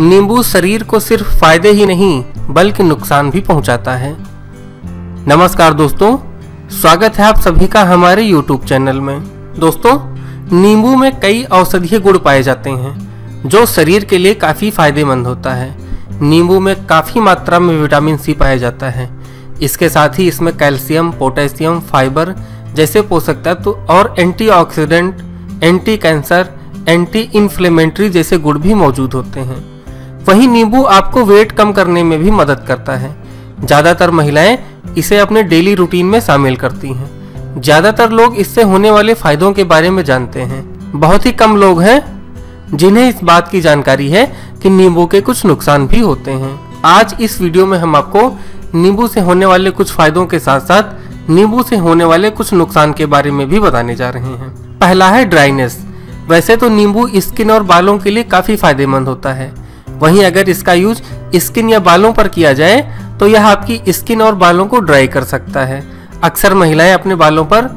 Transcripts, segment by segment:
नींबू शरीर को सिर्फ़ फ़ायदे ही नहीं, बल्कि नुकसान भी पहुंचाता है। नमस्कार दोस्तों, स्वागत है आप सभी का हमारे YouTube चैनल में। दोस्तों, नींबू में कई औषधीय गुण पाए जाते हैं, जो शरीर के लिए काफ़ी फ़ायदेमंद होता है। नींबू में काफ़ी मात्रा में विटामिन सी पाया जाता है। इसके साथ ही इसमें कैल्शियम, पोटेशियम, फाइबर जैसे पोषक तत्व और antioxidant anti cancer anti inflammatory जैसे गुण भी मौजूद होते हैं। वहीं नींबू आपको वेट कम करने में भी मदद करता है। ज़्यादातर महिलाएँ इसे अपने डेली रूटीन में शामिल करती हैं। ज़्यादातर लोग इससे होने वाले फायदों के बारे में जानते हैं। बहुत ही कम लोग हैं जिन्हें इस बात की जानकारी है कि नींबू के कुछ नुकसान भी होते हैं। आज इस वीडियो में हम आपको नींबू से होने वाले कुछ फायदों के साथ साथ नींबू से होने वाले कुछ नुकसान के बारे में भी बताने जा रहे हैं। पहला है ड्राइनेस। वैसे तो नींबू स्किन और बालों के लिए काफ़ी फ़ायदेमंद होता है। वहीं अगर इसका यूज़ स्किन या बालों पर किया जाए तो यह आपकी स्किन और बालों को ड्राई कर सकता है। अक्सर महिलाएँ अपने बालों पर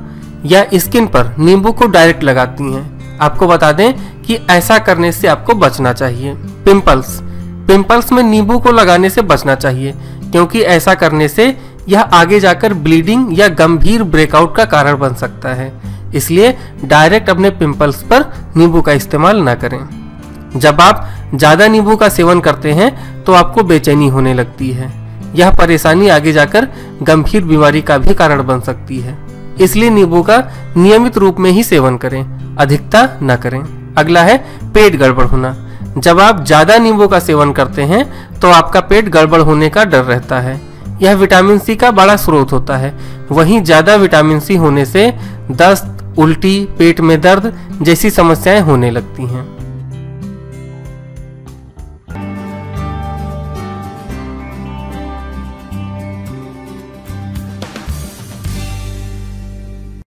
या स्किन पर नींबू को डायरेक्ट लगाती हैं। आपको बता दें कि ऐसा करने से आपको बचना चाहिए। पिंपल्स। पिंपल्स में नींबू को लगाने से बचना चाहिए, क्योंकि ऐसा करने से यह आगे जाकर ब्लीडिंग या गंभीर ब्रेकआउट का कारण बन सकता है। इसलिए डायरेक्ट अपने पिंपल्स पर नींबू का इस्तेमाल ना करें। जब आप ज़्यादा नींबू का सेवन करते हैं तो आपको बेचैनी होने लगती है। यह परेशानी आगे जाकर गंभीर बीमारी का भी कारण बन सकती है। इसलिए नींबू का नियमित रूप में ही सेवन करें, अधिकता न करें। अगला है पेट गड़बड़ होना। जब आप ज़्यादा नींबू का सेवन करते हैं तो आपका पेट गड़बड़ होने का डर रहता है। यह विटामिन सी का बड़ा स्रोत होता है। वहीं ज़्यादा विटामिन सी होने से दस्त, उल्टी, पेट में दर्द जैसी समस्याएँ होने लगती हैं।